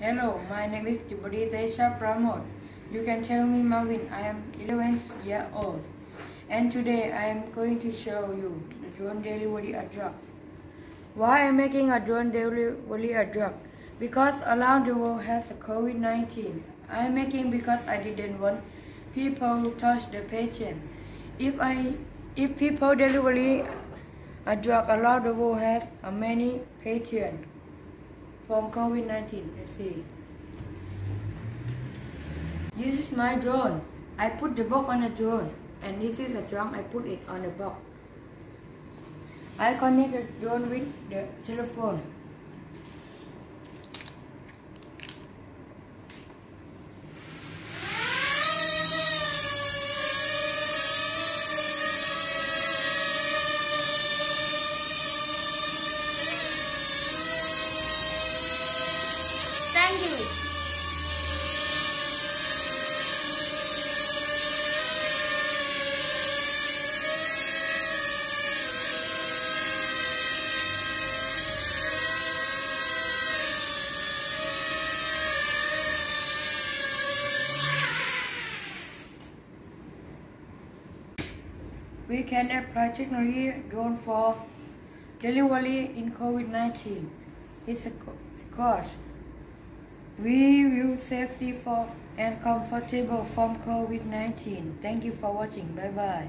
Hello, my name is Jubadi Tesha Pramod. You can tell me Marvin. I am 11 years old. And today I am going to show you the drone delivery address. Why I'm making a drone delivery address? Because around the world has a COVID-19. I'm making because I didn't want people to touch the patient. If I, if people delivery a drug around the world has a many patients from COVID-19. Let's see. This is my drone. I put the box on the drone, and this is the drum. I put it on the box. I connect the drone with the telephone. We can apply technology drone for delivery in COVID-19. It's a co- cost. We will safety for and comfortable from COVID-19. Thank you for watching. Bye bye.